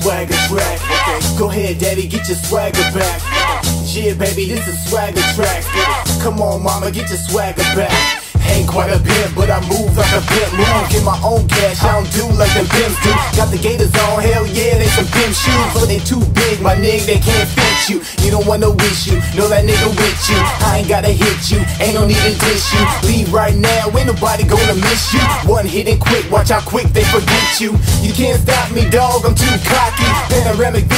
Swagger track. Okay. Go ahead, daddy, get your swagger back. Yeah, baby, this is swagger track. Come on, mama, get your swagger back. Ain't quite a pimp, but I move like a pimp move. Get my own cash, I don't do like them pimps do. Got the gators on, hell yeah, they some pimp shoes. But they too big, my nigga, they can't fit you. You don't want no issue, know that nigga with you. I ain't gotta hit you, ain't no need to dish you. Leave right now, ain't nobody gonna miss you. One hit and quick, watch how quick they forget you. You can't stop me, dog, I'm too cocky.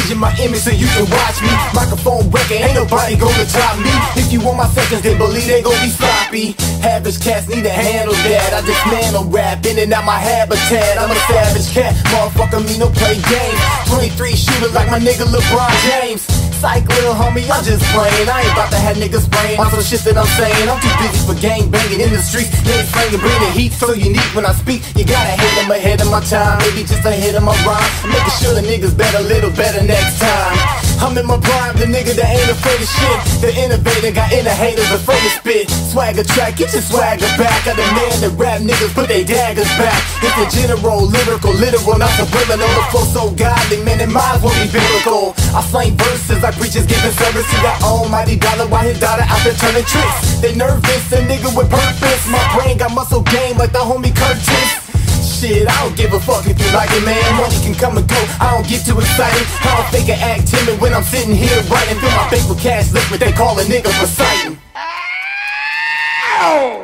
Vision, my image, so you can watch me. Microphone record, ain't nobody gonna top me. If you want my seconds, then believe they gon' be sloppy. Average cats need to handle that. I just man rap in and out my habitat. I'm a savage cat, motherfucker, me no play games. 23 shooter like my nigga LeBron James. Psych, little homie, I'm just playing. I ain't about to have niggas spraying on some shit that I'm saying. I'm too busy for gang banging in the streets. They slanging, bring the heat so unique when I speak. You gotta hate them ahead of my time, maybe just ahead of my rhyme. I'm making sure the niggas better, little better next time. I'm in my prime, the nigga that ain't afraid of shit. The innovator got inner haters afraid to spit. Swagger track, get your swagger back. I demand that rap niggas put their daggers back. It's the general, lyrical, literal, not subliminal. The flow so godly, man, it might as well be biblical. I slang verses like preachers giving service to that almighty dollar while his daughter out there turning tricks. They nervous, a nigga with purpose. My brain got muscle game like the homie Curtis shit, I don't give a fuck if you like it, man. Money can come and go, I don't get too excited. I don't fake or act timid when I'm sitting here writing. Fill my bank with cash liquid, they call a nigga Poseidon. Ow!